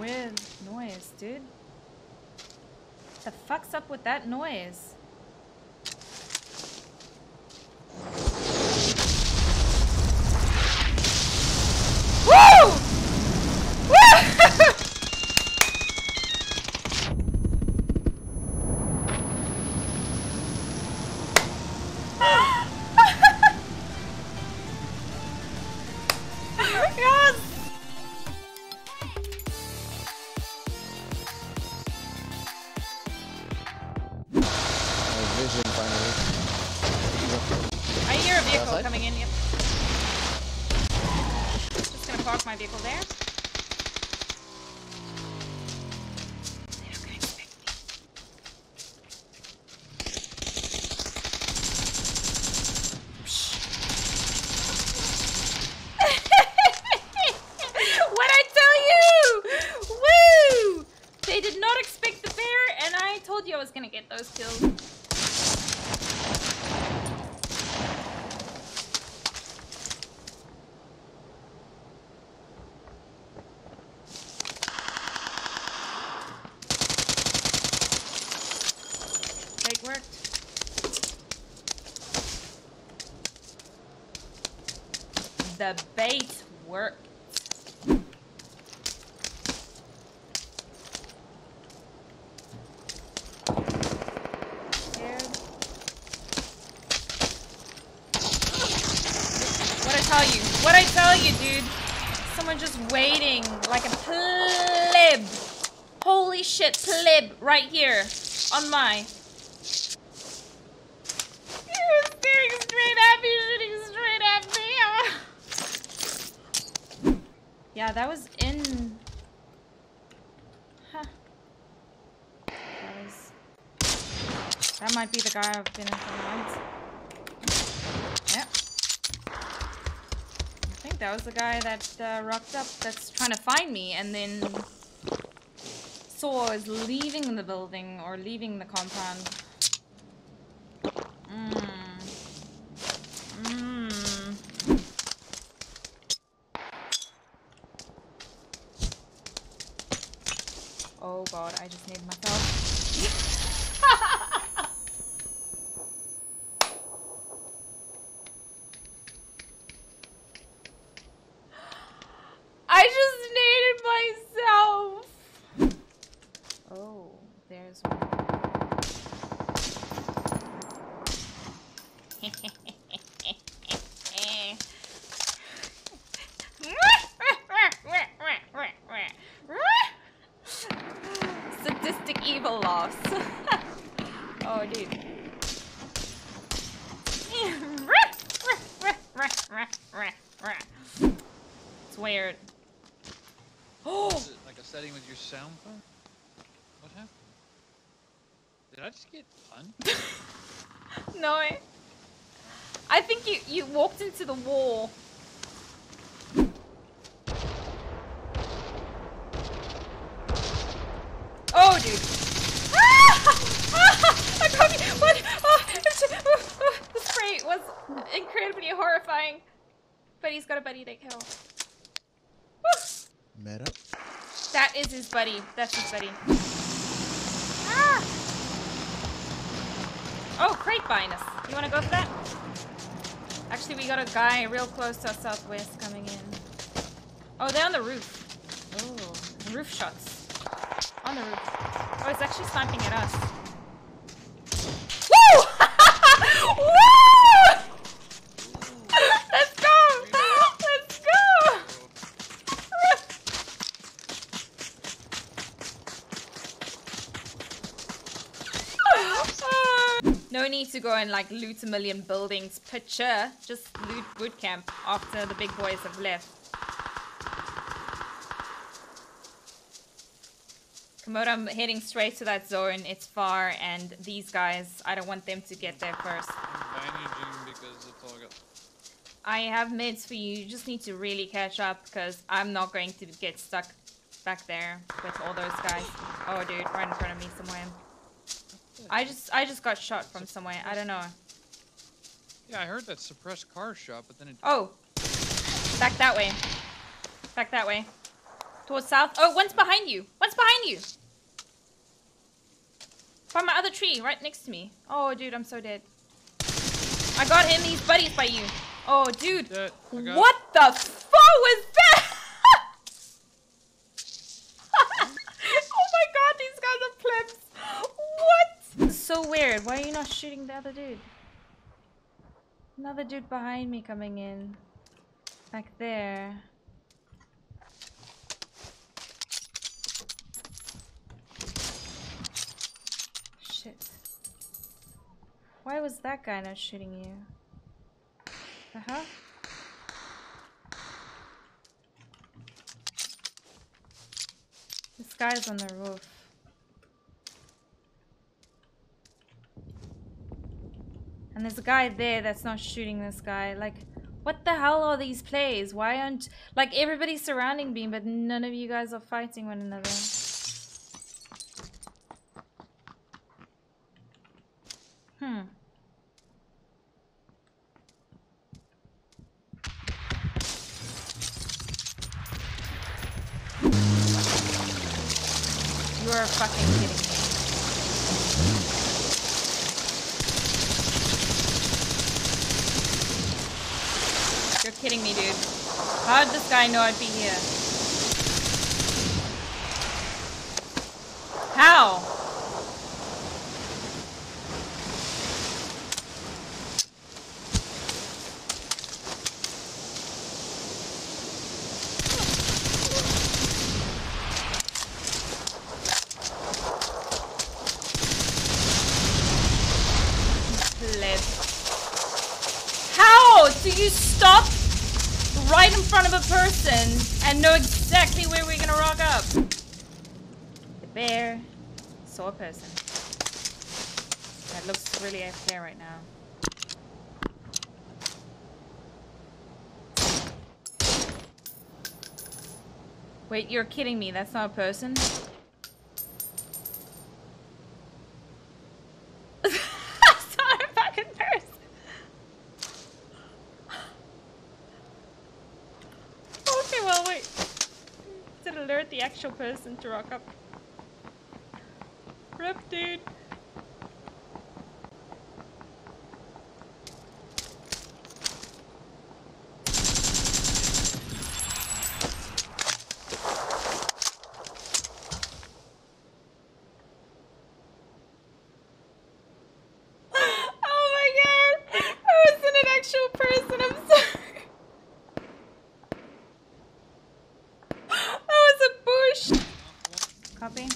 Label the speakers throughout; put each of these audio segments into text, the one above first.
Speaker 1: weird noise, dude. The fuck's up with that noise?
Speaker 2: Outside?
Speaker 1: coming in, yep. Just gonna park my vehicle there. They're not gonna expect me. what I tell you? Woo! They did not expect the bear, and I told you I was gonna get those kills. Great worked. The bait worked. What I tell you? What I tell you, dude? Someone just waiting like a pleb. Holy shit, pleb, right here on my. He was staring straight at me, shooting straight at me. Yeah, that was in. Huh. That was. That might be the guy I've been in for months. Yep. I think that was the guy that uh, rocked up that's trying to find me and then saw is leaving the building or leaving the compound. Mm. Mm. Oh god, I just named myself. I just named myself. Oh, there's one. Sadistic oh, dude. It's weird. Oh!
Speaker 3: Is it like a setting with your sound? What happened? Did I just get punched?
Speaker 1: No, I, I think you you walked into the wall. Oh, dude. Ah! I got me. What? Oh, it's, oh, oh, the spray was incredibly horrifying. But he's got a buddy to kill. Woo!
Speaker 2: Meta.
Speaker 1: That is his buddy. That's his buddy. Ah! Oh, crate behind us. You wanna go for that? Actually, we got a guy real close to us southwest coming in. Oh, they're on the roof. Oh, roof shots. On the roof. Oh, it's actually sniping at us. Woo! Woo! Let's go! Let's go! No need to go and like loot a million buildings. Picture, just loot boot camp after the big boys have left. Komodo, I'm heading straight to that zone. It's far, and these guys, I don't want them to get there first.
Speaker 3: I'm bandaging because the fog up.
Speaker 1: I have mids for you. You just need to really catch up because I'm not going to get stuck back there with all those guys. Oh, dude, right in front of me somewhere. I just, I just got shot from somewhere. I don't know.
Speaker 3: Yeah, I heard that suppressed Kar shot, but then it.
Speaker 1: Oh, back that way. Back that way. Towards south. Oh, one's behind you. One's behind you. By my other tree, right next to me. Oh, dude, I'm so dead. I got him. He's buddies by you. Oh, dude.
Speaker 3: Dead.
Speaker 1: What the fuck was that? oh my god, these guys are plebs. What? So weird. Why are you not shooting the other dude? Another dude behind me coming in. Back there. Shit. Why was that guy not shooting you? Uh-huh. This guy's on the roof. And there's a guy there that's not shooting this guy. Like, what the hell are these plays? Why aren't... Like, everybody's surrounding me, but none of you guys are fighting one another. Hmm. You are fucking kidding me. You're kidding me, dude. How did this guy know I'd be here? How? How do you stop right in front of a person and know exactly where we're gonna rock up? The bear saw a person. That looks really AFK right now. Wait, you're kidding me. That's not a person? That's not a fucking person. Okay, well, wait. Did alert the actual person to rock up. Rip, dude. Oh my god! I wasn't an actual person, I'm sorry. That was a bush! Copy. An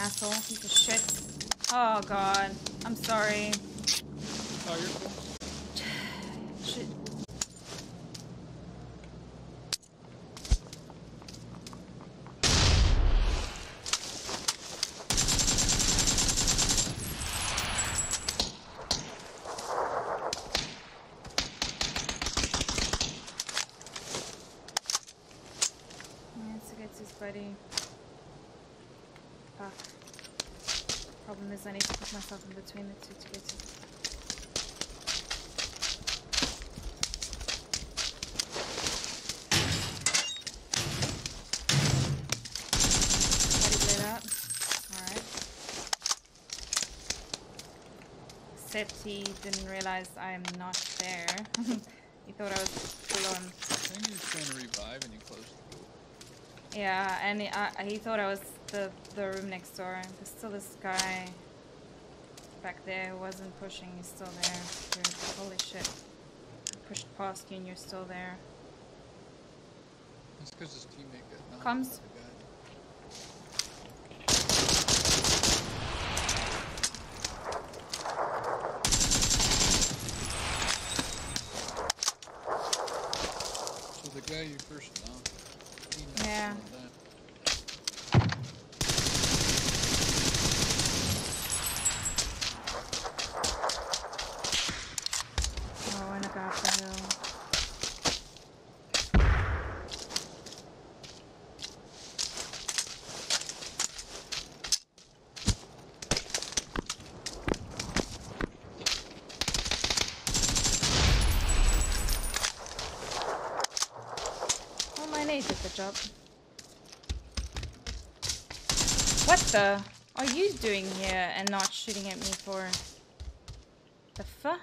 Speaker 1: asshole, piece of shit. Oh god. I'm sorry.
Speaker 3: Oh, you're cool.
Speaker 1: Shit. He get his buddy. Fuck. Problem is I need to put myself in between the two to get to Buddy up. Alright. Except he didn't realize I'm not there. he thought I was below him.
Speaker 3: I think he was trying to revive and he closed the door.
Speaker 1: Yeah, and he, uh, he thought I was the, the room next door. There's still this guy back there who wasn't pushing. He's still there. Holy shit. I pushed past you and you're still there.
Speaker 3: That's because his teammate got knocked
Speaker 1: Comes.
Speaker 3: by the guy. So the guy you first knocked
Speaker 1: Yeah.
Speaker 3: him down.
Speaker 1: Oh, and I got the hill. Job. What the are you doing here and not shooting at me for? The fuck?